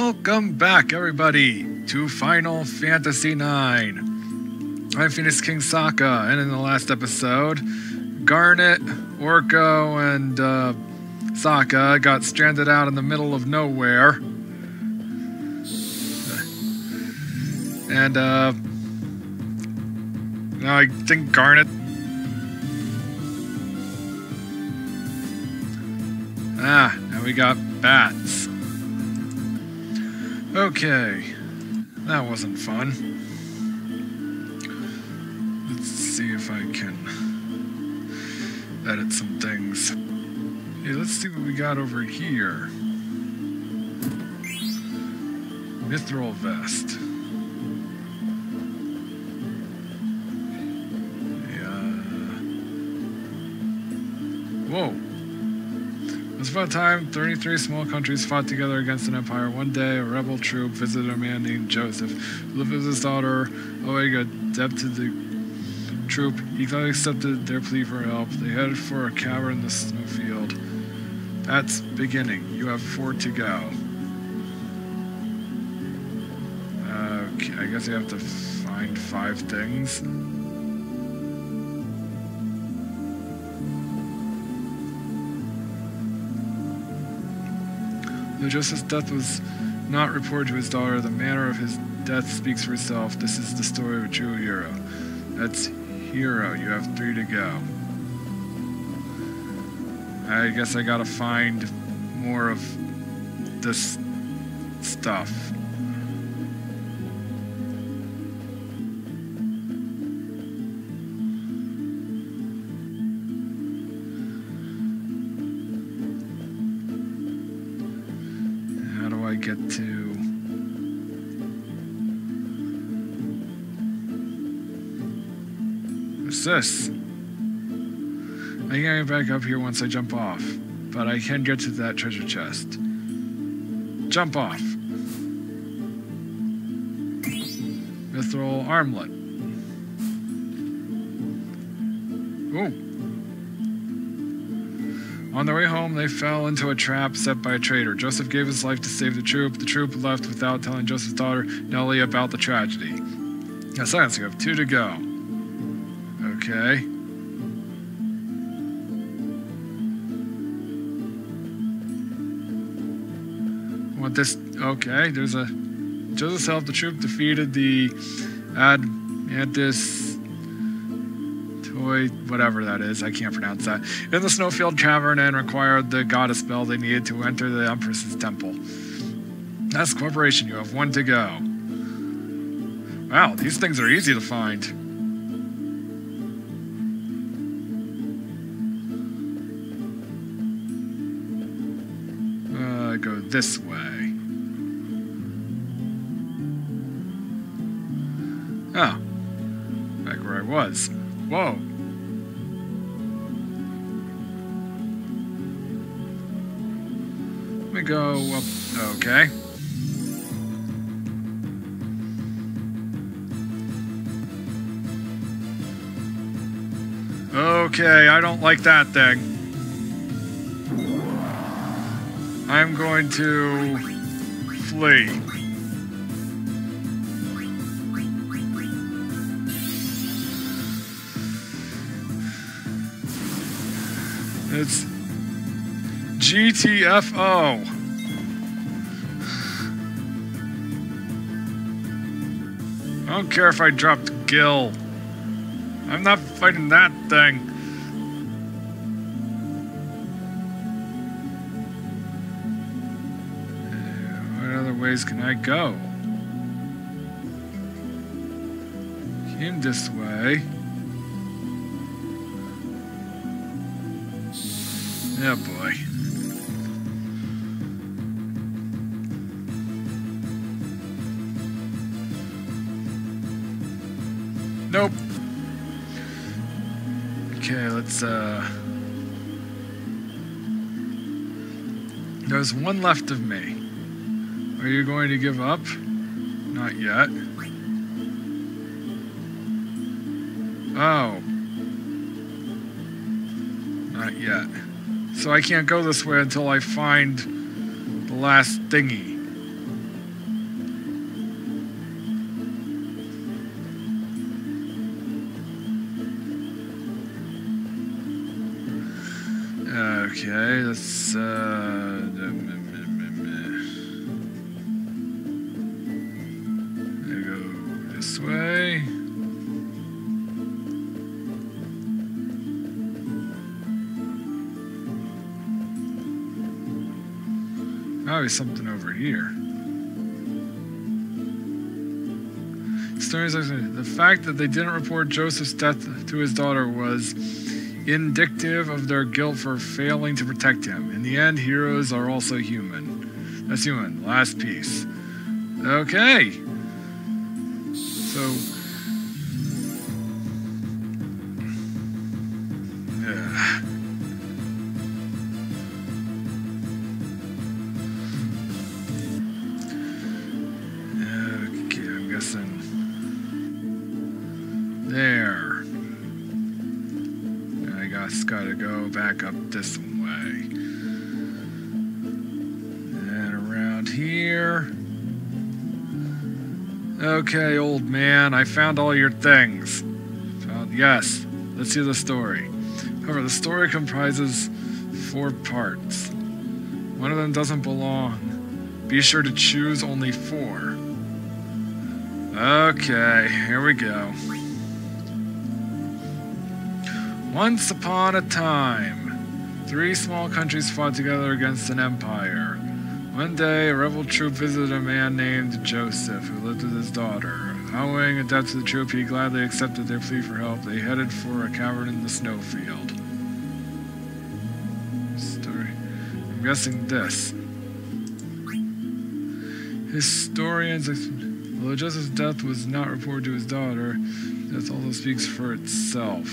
Welcome back, everybody, to Final Fantasy IX. I'm Phoenix King Sokka, and in the last episode, Garnet, Orko, and uh, Sokka got stranded out in the middle of nowhere. And, uh, now I think Garnet. Ah, now we got bats. Okay, that wasn't fun. Let's see if I can edit some things. Hey, let's see what we got over here. Mithril vest. Yeah. Whoa. Once upon a time, 33 small countries fought together against an empire. One day, a rebel troop visited a man named Joseph, who lived with his daughter, Oega, debt to the troop. He gladly accepted their plea for help. They headed for a cavern in the snowfield. That's beginning. You have four to go. Uh, okay, I guess you have to find five things. Joseph's death was not reported to his daughter, the manner of his death speaks for itself. This is the story of a true hero. That's hero. You have three to go. I guess I gotta find more of this stuff. This? I can get back up here once I jump off, but I can get to that treasure chest. Jump off. Mithril armlet. Ooh. On their way home, they fell into a trap set by a traitor. Joseph gave his life to save the troop. The troop left without telling Joseph's daughter, Nellie, about the tragedy. Science, you have two to go. Okay. Want this? Okay, there's a. Joseph helped the troop defeated the Ad Antis toy, whatever that is. I can't pronounce that. In the Snowfield Cavern and required the goddess spell they needed to enter the Empress's temple. That's corporation. You have one to go. Wow, these things are easy to find. This way. Oh, back where I was. Whoa. Let me go up. Okay. Okay, I don't like that thing. I'm going to flee. It's GTFO. I don't care if I dropped Gil. I'm not fighting that thing. Ways can I go? Came this way. Oh boy. Nope. Okay, let's uh There's one left of me. Are you going to give up? Not yet. Oh. Not yet. So I can't go this way until I find the last thingy. Probably something over here. The fact that they didn't report Joseph's death to his daughter was indicative of their guilt for failing to protect him. In the end, heroes are also human. That's human. Last piece. Okay. So back up this way. And around here. Okay, old man, I found all your things. Found, yes, let's hear the story. However, the story comprises four parts. One of them doesn't belong. Be sure to choose only four. Okay, here we go. Once upon a time, three small countries fought together against an empire. One day, a rebel troop visited a man named Joseph, who lived with his daughter. Owing a debt to the troop, he gladly accepted their plea for help. They headed for a cavern in the snowfield. Story. I'm guessing this. Historians, although Joseph's death was not reported to his daughter, death also speaks for itself.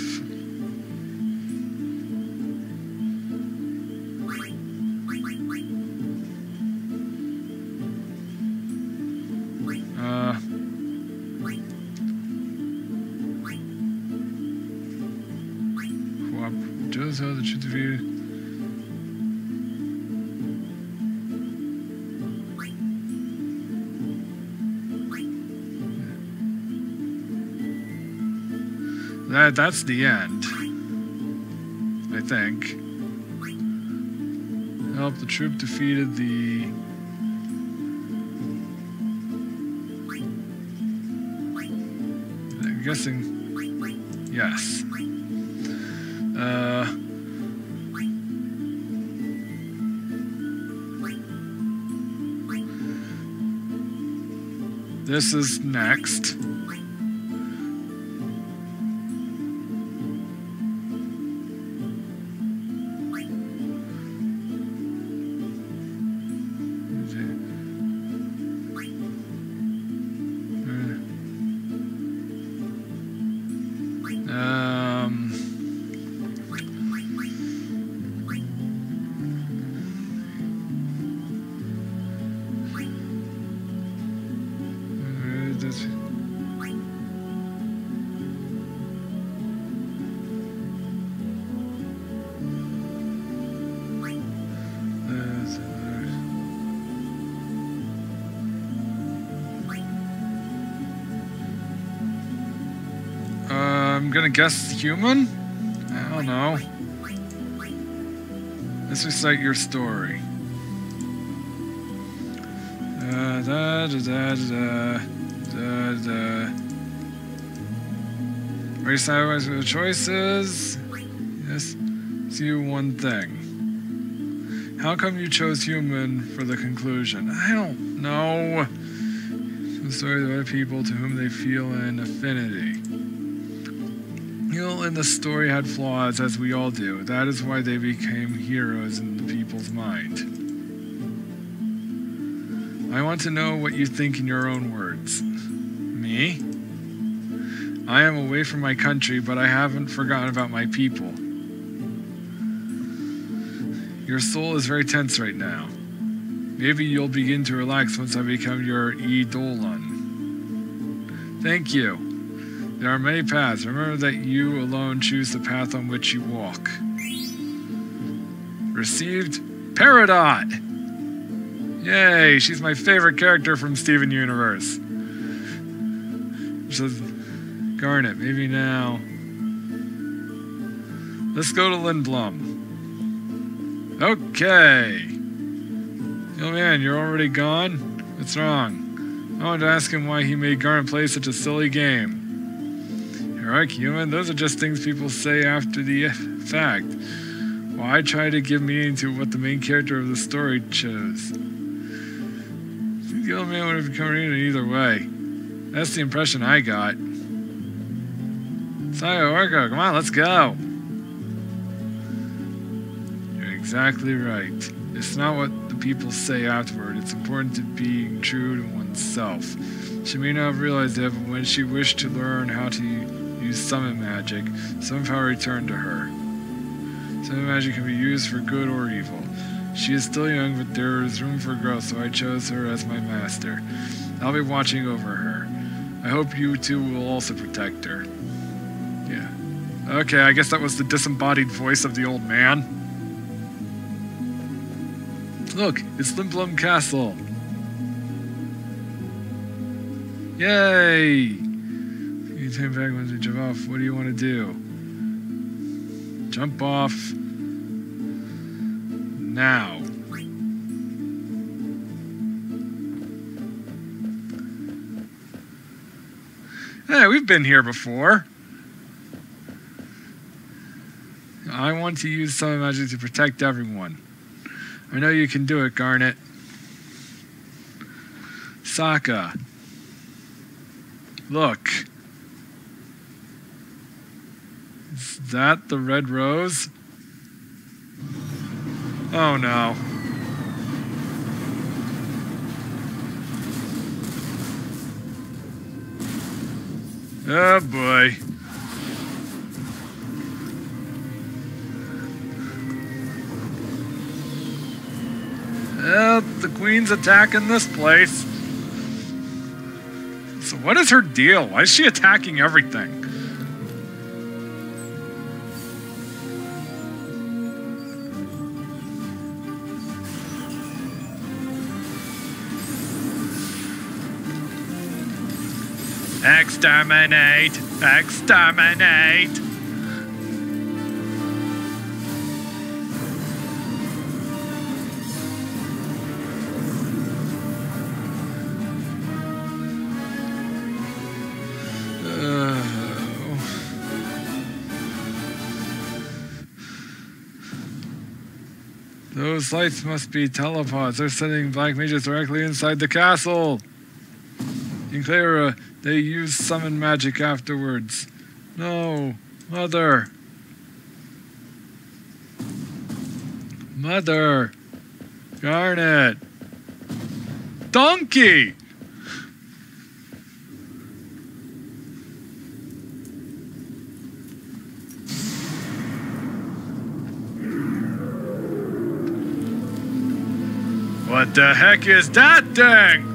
That that's the end. I think. Help the troop defeated the I'm guessing yes. Uh This is next. Gonna guess human? I don't know. Let's recite your story. Da da da da da da da. Race sideways with choices. Yes. See you one thing. How come you chose human for the conclusion? I don't know. The story of other people to whom they feel an affinity. And the story had flaws, as we all do. That is why they became heroes in the people's mind. I want to know what you think in your own words. Me? I am away from my country, but I haven't forgotten about my people. Your soul is very tense right now. Maybe you'll begin to relax once I become your Eidolon. Thank you. There are many paths. Remember that you alone choose the path on which you walk. Received Peridot! Yay, she's my favorite character from Steven Universe. Says Garnet, maybe now. Let's go to Lindblum. Okay. Oh man, you're already gone? What's wrong? I wanted to ask him why he made Garnet play such a silly game. Heroic human, those are just things people say after the fact. Why try to give meaning to what the main character of the story chose? The old man would have become in either way. That's the impression I got. Sayo Orko, come on, let's go. You're exactly right. It's not what the people say afterward. It's important to be true to oneself. She may not have realized it, but when she wished to learn how to use summon magic, some power returned to her. Summon magic can be used for good or evil. She is still young, but there is room for growth, so I chose her as my master. I'll be watching over her. I hope you two will also protect her. Yeah. Okay, I guess that was the disembodied voice of the old man. Look, it's Lindblum Castle. Yay! Back off. What do you want to do? Jump off. Now. Hey, we've been here before. I want to use some magic to protect everyone. I know you can do it, Garnet. Sokka. Look. Is that the red rose? Oh no. Oh boy. The queen's attacking this place. So what is her deal? Why is she attacking everything? Exterminate! Exterminate! Those lights must be telepods. They're sending black mages directly inside the castle. In Cleyra, they use summon magic afterwards. No, Mother. Mother. Garnet. Donkey! What the heck is that thing?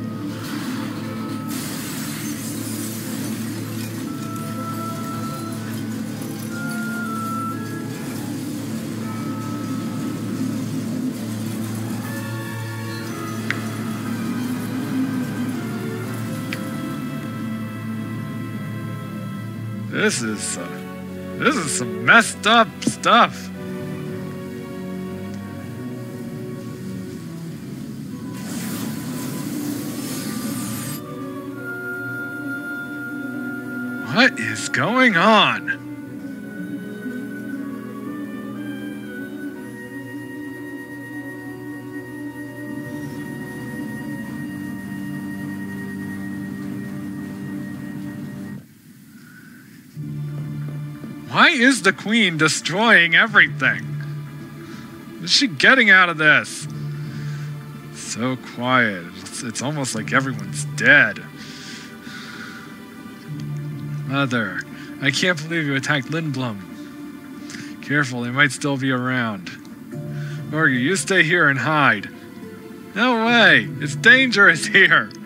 This is uh, this is some messed up stuff. What is going on? Why is the queen destroying everything? What is she getting out of this? So quiet. It's, it's almost like everyone's dead. Mother, I can't believe you attacked Lindblum. Careful, they might still be around. Orga, you stay here and hide. No way! It's dangerous here!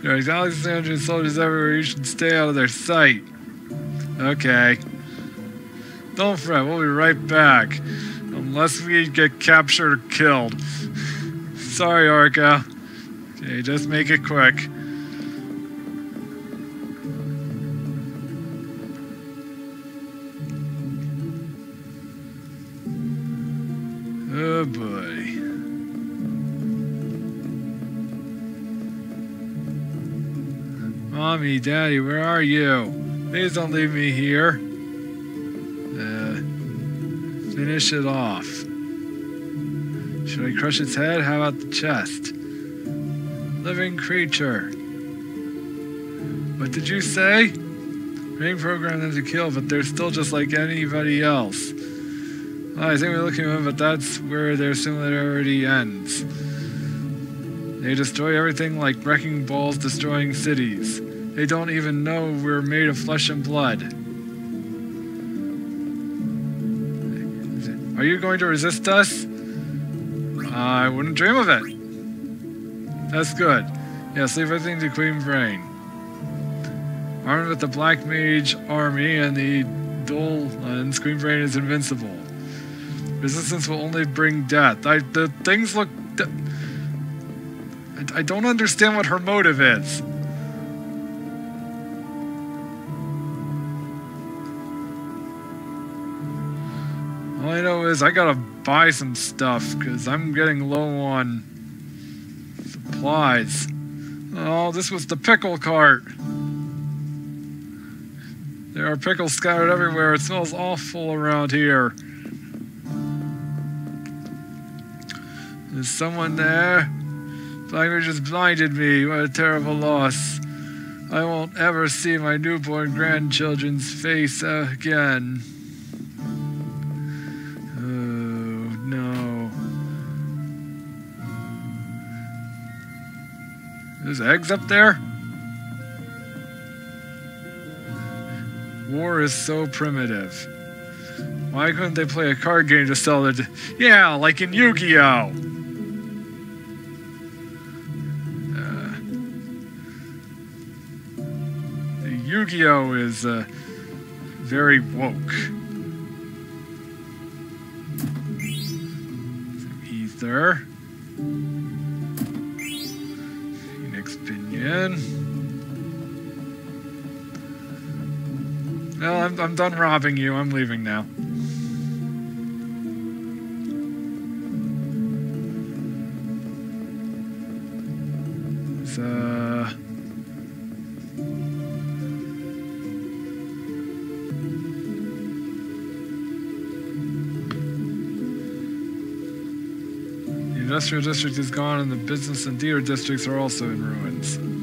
There are Alexandrian soldiers everywhere. You should stay out of their sight. Okay. Don't fret, we'll be right back. Unless we get captured or killed. Sorry, Orca. Okay, just make it quick. Oh boy. Mommy, Daddy, where are you? Please don't leave me here. Finish it off. Should I crush its head? How about the chest? Living creature. What did you say? Being programmed them to kill, but they're still just like anybody else. Well, I think we're looking at them, but that's where their similarity ends. They destroy everything like wrecking balls destroying cities. They don't even know we're made of flesh and blood. Are you going to resist us? I wouldn't dream of it. That's good. Yes, leave everything to Queen Brahne. Armed with the Black Mage army and the Eidolons, Queen Brahne is invincible. Resistance will only bring death. I, the things look... I, I don't understand what her motive is. I know is I gotta buy some stuff because I'm getting low on supplies. Oh, this was the pickle cart. There are pickles scattered everywhere. It smells awful around here. Is someone there? Blackbeard just blinded me. What a terrible loss. I won't ever see my newborn grandchildren's face again. Eggs up there? War is so primitive. Why couldn't they play a card game to sell it? Yeah, like in Yu-Gi-Oh! Uh, Yu-Gi-Oh! is uh, very woke. Ether. Well, I'm, I'm done robbing you. I'm leaving now. The industrial district is gone and the business and theater districts are also in ruins.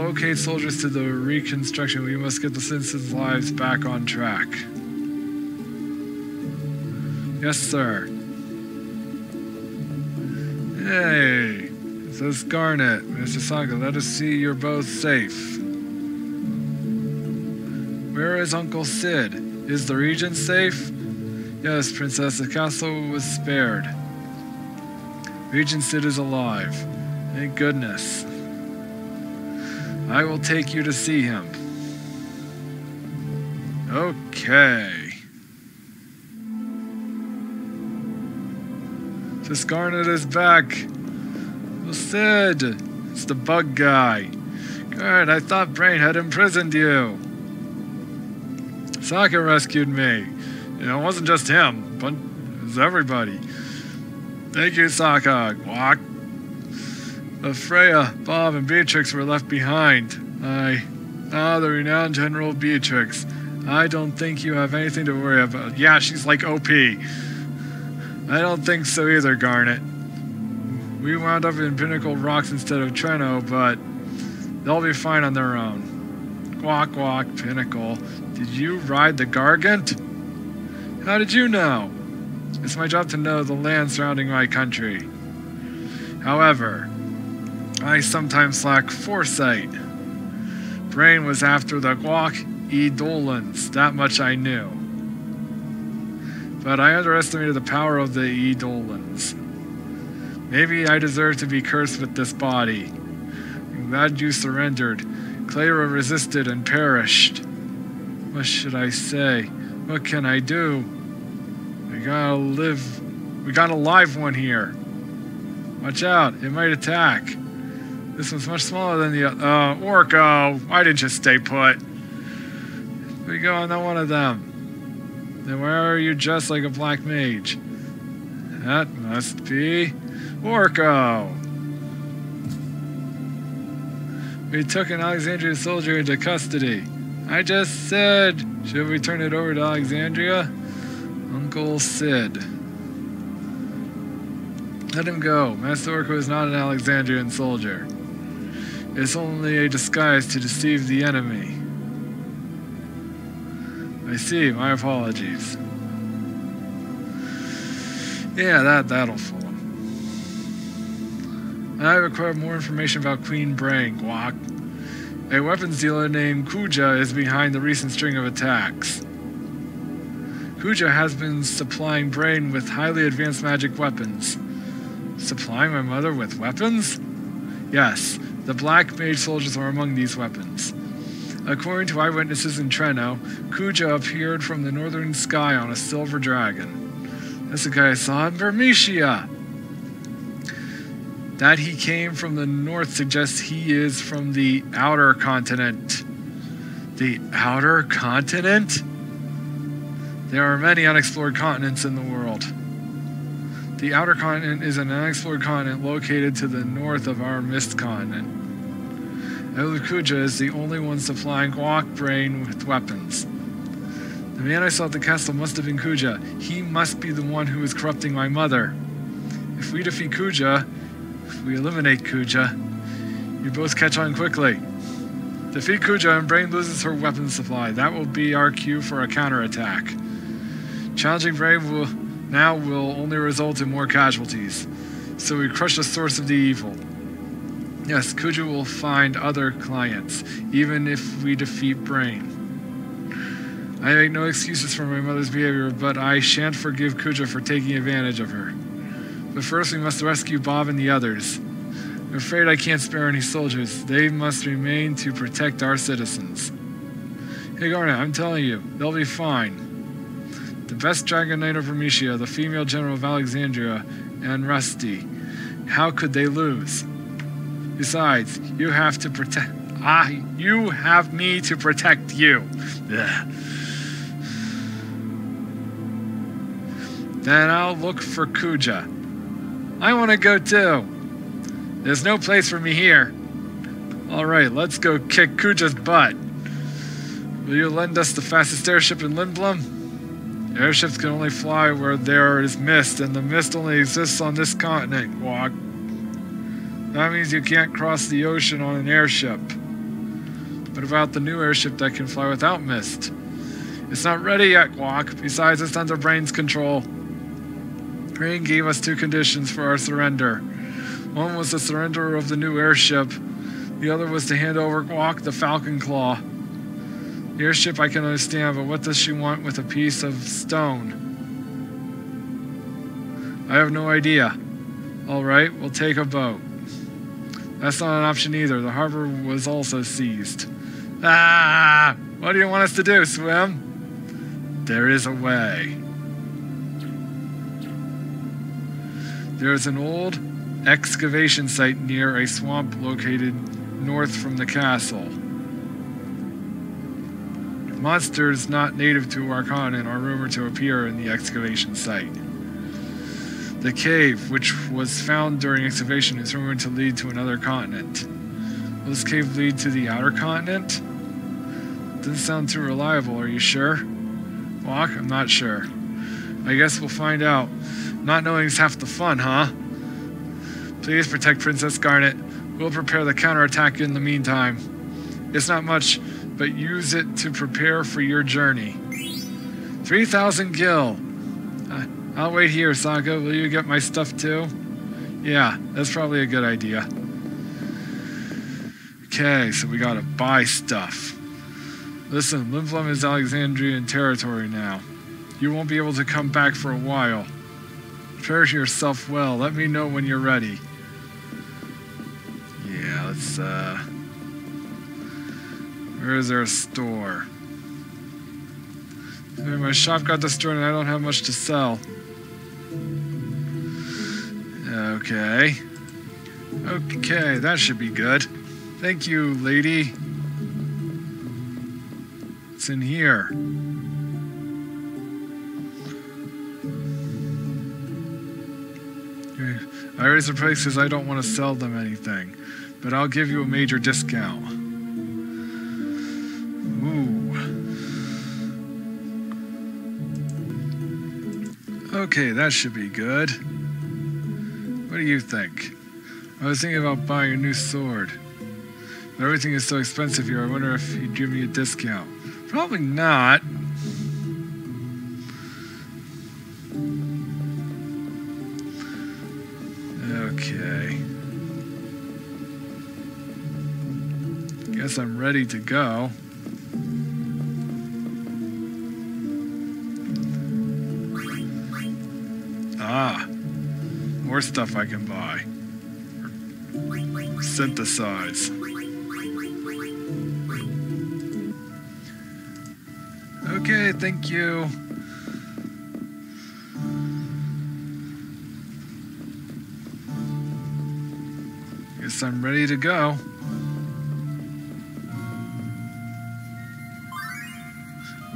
Allocate soldiers to the reconstruction. We must get the citizens' lives back on track. Yes, sir. Hey, it says Garnet. Mr. Saga, let us see you're both safe. Where is Uncle Cid? Is the region safe? Yes, Princess, the castle was spared. Regent Cid is alive. Thank goodness. I will take you to see him. Okay. This Garnet is back. Well, Cid, it's the bug guy. Good, I thought Brahne had imprisoned you. Saka rescued me. You know, it wasn't just him, but it was everybody. Thank you, Saka. Walk. But Freya, Bob, and Beatrix were left behind. I. Ah, the renowned General Beatrix. I don't think you have anything to worry about. Yeah, she's like OP. I don't think so either, Garnet. We wound up in Pinnacle Rocks instead of Treno, but they'll be fine on their own. Guac, guac, Pinnacle. Did you ride the Gargant? How did you know? It's my job to know the land surrounding my country. However, I sometimes lack foresight. Brahne was after the Guac Eidolons, that much I knew. But I underestimated the power of the Eidolons. Maybe I deserve to be cursed with this body. I'm glad you surrendered. Cleyra resisted and perished. What should I say? What can I do? We gotta live. We got a live one here. Watch out, it might attack. This one's much smaller than the uh, Orko. Why didn't you stay put? We go on that one of them. Then where are you dressed like a black mage? That must be Orko. We took an Alexandrian soldier into custody. I just said, should we turn it over to Alexandria? Uncle Cid. Let him go. Master Orko is not an Alexandrian soldier. It's only a disguise to deceive the enemy. I see. My apologies. Yeah, that, that'll fool him. I require more information about Queen Brahne, Guac. A weapons dealer named Kuja is behind the recent string of attacks. Kuja has been supplying Brahne with highly advanced magic weapons. Supplying my mother with weapons? Yes, the Black Mage soldiers are among these weapons. According to eyewitnesses in Treno, Kuja appeared from the northern sky on a silver dragon. That's the guy I saw in Burmecia. That he came from the north suggests he is from the outer continent. The outer continent? There are many unexplored continents in the world. The outer continent is an unexplored continent located to the north of our mist continent. Elukuja is the only one supplying Guac Brahne with weapons. The man I saw at the castle must have been Kuja. He must be the one who is corrupting my mother. If we defeat Kuja, if we eliminate Kuja, you both catch on quickly. Defeat Kuja and Brahne loses her weapons supply. That will be our cue for a counterattack. Challenging Brahne will now will only result in more casualties. So we crush the source of the evil. Yes, Kuja will find other clients, even if we defeat Brahne. I make no excuses for my mother's behavior, but I shan't forgive Kuja for taking advantage of her. But first we must rescue Bob and the others. I'm afraid I can't spare any soldiers. They must remain to protect our citizens. Hey Garnet, I'm telling you, they'll be fine. The best Dragon Knight of Burmecia, the female general of Alexandria, and Rusty. How could they lose? Besides, you have to protect. Ah, you have me to protect you. Ugh. Then I'll look for Kuja. I want to go too. There's no place for me here. All right, let's go kick Kuja's butt. Will you lend us the fastest airship in Lindblum? Airships can only fly where there is mist, and the mist only exists on this continent, Guac. That means you can't cross the ocean on an airship. What about the new airship that can fly without mist? It's not ready yet, Guac. Besides, it's under Brahne's control. Brahne gave us two conditions for our surrender. One was the surrender of the new airship. The other was to hand over Guac the Falcon Claw. Airship I can understand, but what does she want with a piece of stone? I have no idea. All right, we'll take a boat. That's not an option either. The harbor was also seized. Ah! What do you want us to do, swim? There is a way. There is an old excavation site near a swamp located north from the castle. Monsters not native to our are rumored to appear in the excavation site. The cave, which was found during excavation, is rumored to lead to another continent. Will this cave lead to the outer continent? Doesn't sound too reliable, are you sure? Walk? I'm not sure. I guess we'll find out. Not knowing is half the fun, huh? Please protect Princess Garnet. We'll prepare the counterattack in the meantime. It's not much, but use it to prepare for your journey. 3,000 gil. Uh, I'll wait here, Saga. Will you get my stuff too? Yeah, that's probably a good idea. Okay, so we gotta buy stuff. Listen, Lindblum is Alexandrian territory now. You won't be able to come back for a while. Prepare yourself well. Let me know when you're ready. Yeah, let's, uh... Where is there a store? My shop got destroyed and I don't have much to sell. Okay. Okay, that should be good. Thank you, lady. It's in here. I the price because I don't want to sell them anything. but I'll give you a major discount. Okay, that should be good. What do you think? I was thinking about buying a new sword. But everything is so expensive here, I wonder if you'd give me a discount. Probably not. Okay. Guess I'm ready to go. More stuff I can buy. Synthesize. Okay, thank you. Guess I'm ready to go.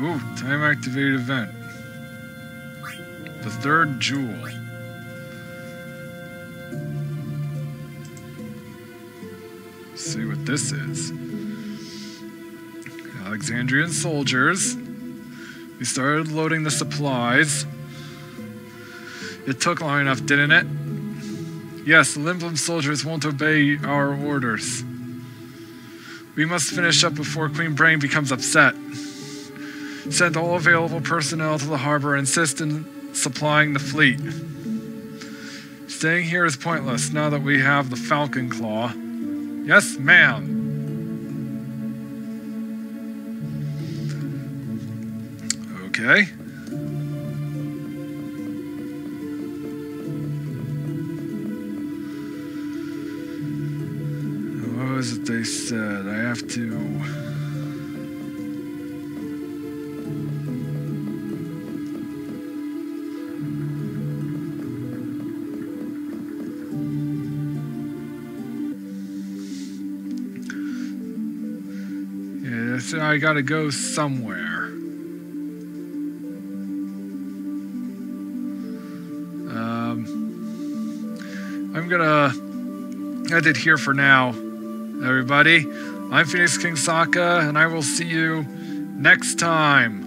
Ooh, time activated event. The third jewel. This is. Alexandrian soldiers. We started loading the supplies. It took long enough, didn't it? Yes, the Lindblum soldiers won't obey our orders. We must finish up before Queen Brahne becomes upset. Send all available personnel to the harbor and insist in supplying the fleet. Staying here is pointless now that we have the Falcon Claw. Yes, ma'am. Okay. What was it they said? I have to. I gotta go somewhere. Um, I'm gonna end it here for now, everybody. I'm Phoenix King Sokka, and I will see you next time.